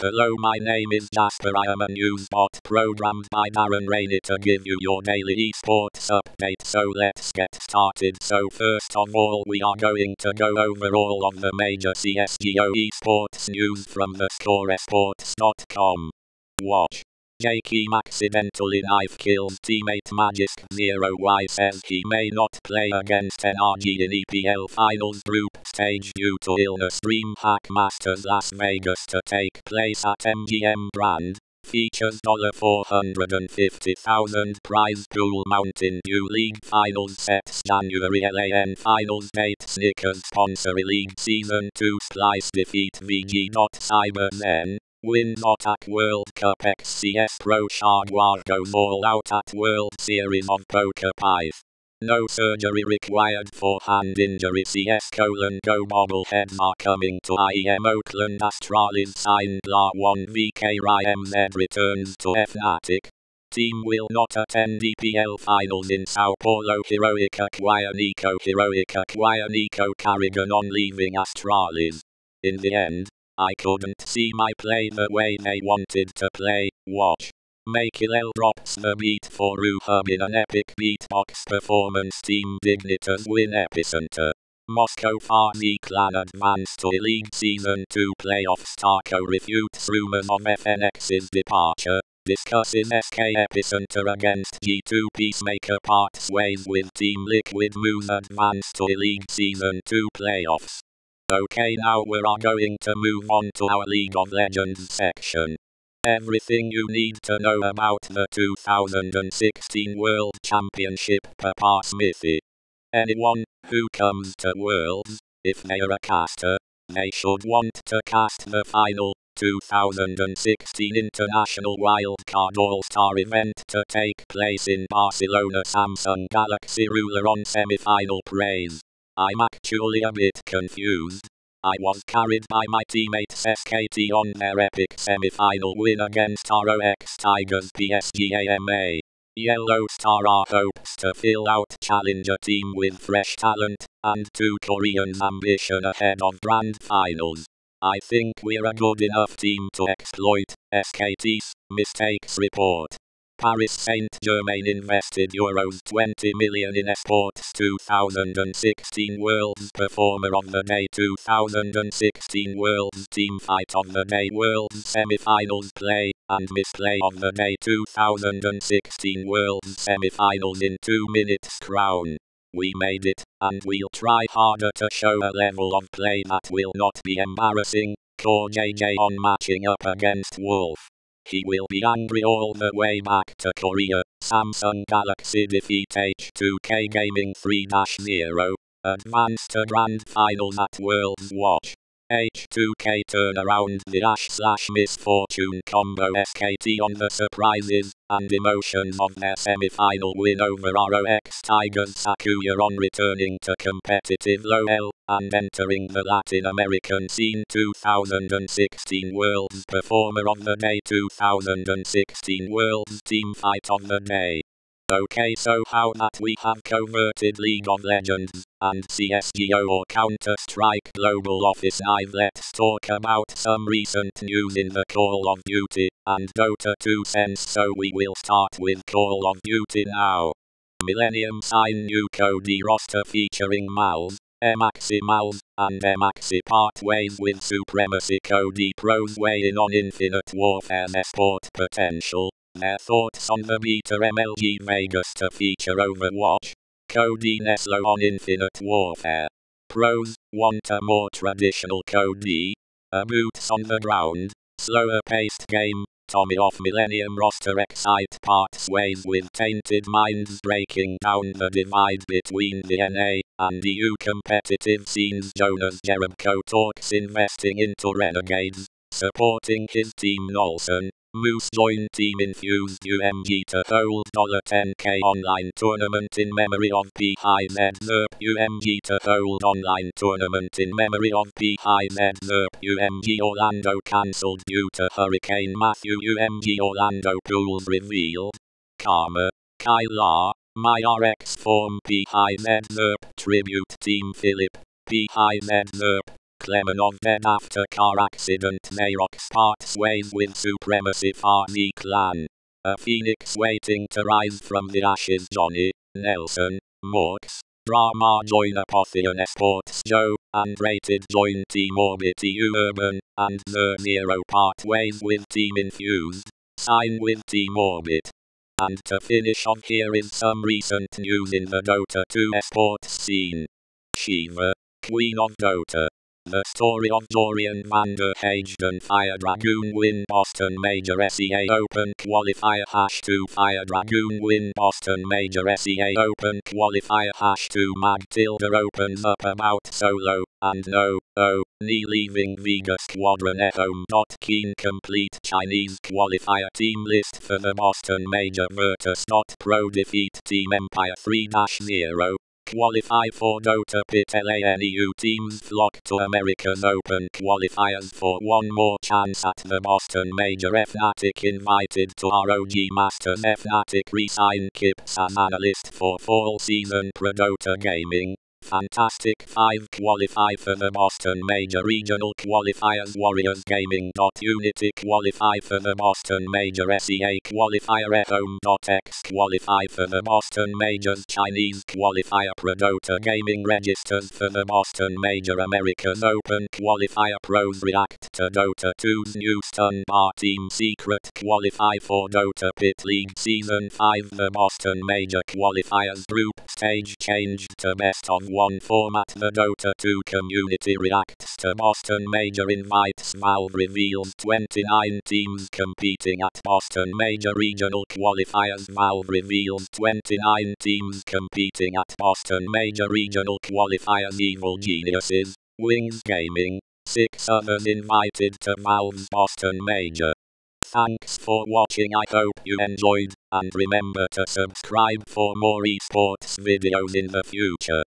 Hello, my name is Jasper. I am a news bot programmed by Darren Rainey to give you your daily esports update. So let's get started. So, first of all, we are going to go over all of the major CSGO esports news from the scoresports.com. Watch. Jkaem accidentally knife kills teammate Magisk Zero Y says he may not play against NRG in EPL Finals Group Stage due to illness. DreamHack Masters Las Vegas to take place at MGM Grand. Features $450,000 prize pool Mountain Dew League Finals sets January LAN Finals date Snickers sponsor League Season 2 Splyce defeat VG. Attack World Cup XCS Pro Jaguar goes all out at World Series of Poker Pies. No surgery required for hand injury. CS colon go bobbleheads are coming to IEM Oakland. Astralis signed La 1 VK MZ returns to Fnatic. Team will not attend EPL finals in Sao Paulo. Heroic acquire niko. Heroic acquire niko karrigan on leaving Astralis. In the end, I couldn't see my play the way they wanted to play, watch. Maikelele drops the beat for Ruhub in an epic beatbox performance team Dignitas win Epicenter. Moscow FaZe clan advance to League Season 2 playoffs Taco refutes rumors of FNX's departure. Discusses SK Epicenter against G2 Peacemaker parts ways with Team Liquid mouz advance to League Season 2 playoffs. Okay now we are going to move on to our League of Legends section. Everything you need to know about the 2016 World Championship Papa Smithy. Anyone who comes to Worlds, if they're a caster, they should want to cast the final 2016 International Wildcard All-Star event to take place in Barcelona Samsung Galaxy Ruler on semi-final praise. I'm actually a bit confused. I was carried by my teammates SKT on their epic semi-final win against ROX Tigers PSGAMA. Yellow Star are hopes to fill out challenger team with fresh talent, and two Koreans ambition ahead of grand finals. I think we're a good enough team to exploit SKT's mistakes report. Paris Saint-Germain invested Euros 20 million in esports 2016 World's Performer of the Day 2016 World's Team Fight of the Day World's Semi-Finals Play and Misplay of the Day 2016 World's Semi-Finals in 2 minutes crown. We made it, and we'll try harder to show a level of play that will not be embarrassing. Core JJ on matching up against Wolf. He will be angry all the way back to Korea. Samsung Galaxy defeat H2K Gaming 3-0. Advance to Grand Finals at Worlds Watch. H2K turn around the dash slash Misfortune combo SKT on the surprises and emotions of their semi-final win over ROX Tigers Sakuya on returning to competitive LoL and entering the Latin American scene 2016 Worlds Performer of the Day 2016 Worlds Team Fight of the Day. Okay so how that we have converted League of Legends and CSGO or Counter-Strike Global Offensive let's talk about some recent news in the Call of Duty and Dota 2 sense so we will start with Call of Duty now. Millennium sign new Cody roster featuring Malz, Emaxi Malz, and Emaxi part ways with Supremacy Cody pros weighing on Infinite Warfare's sport potential. Their thoughts on the beta MLG Vegas to feature Overwatch. Cody Neslo on Infinite Warfare. Pros, want a more traditional Cody. A boots on the ground, slower paced game, Tommy off Millennium roster excite parts ways with tainted minds breaking down the divide between the NA and EU competitive scenes Jonas Jerebko talks investing into Renegades, supporting his team Nolson, Moose joined Team Infused UMG to hold $10k online tournament in memory of PIZ ZERP UMG to hold online tournament in memory of PIZ ZERP UMG Orlando cancelled due to Hurricane Matthew UMG Orlando pools revealed. Karma, Kyla, my RX form PIZ ZERP tribute Team Philip, PIZ ZERP Klemenov dead after car accident Mayrox parts ways with Supremacy Party clan. A phoenix waiting to rise from the ashes Johnny, Nelson, Morks, Drama join Apotheon Sports Joe, and rated join Team Orbity Urban, and the Zero part ways with Team Infused. Sign with Team Orbit. And to finish off here is some recent news in the Dota 2 esports scene. Sheever, Queen of Dota. The story of Jorien van der Heijden Fire Dragoon win Boston Major SEA Open qualifier hash 2 Fire Dragoon win Boston Major SEA Open qualifier hash 2 Mag Tilda opens up about solo, and no, oh, knee leaving Vega Squadron at home. Keen complete Chinese qualifier team list for the Boston Major Virtus. Pro defeat Team Empire 3-0 qualify for Dota Pit LANEU teams flock to America's Open qualifiers for one more chance at the Boston Major Fnatic invited to ROG Masters Fnatic resign Kips as analyst for fall season Pro Dota Gaming. Fantastic 5 qualify for the Boston Major Regional Qualifiers Warriors Gaming. Unity qualify for the Boston Major SEA Qualifier Home.x qualify for the Boston Majors Chinese Qualifier Prodota Gaming registers for the Boston Major Americas Open Qualifier Pros react to Dota 2's new Stun Bar Team Secret qualify for Dota Pit League Season 5 The Boston Major Qualifiers Group stage changed to best of one format the Dota 2 community reacts to Boston Major invites Valve reveals 29 teams competing at Boston Major Regional Qualifiers Valve reveals 29 teams competing at Boston Major Regional Qualifiers Evil Geniuses, Wings Gaming, 6 others invited to Valve's Boston Major. Thanks for watching I hope you enjoyed, and remember to subscribe for more esports videos in the future.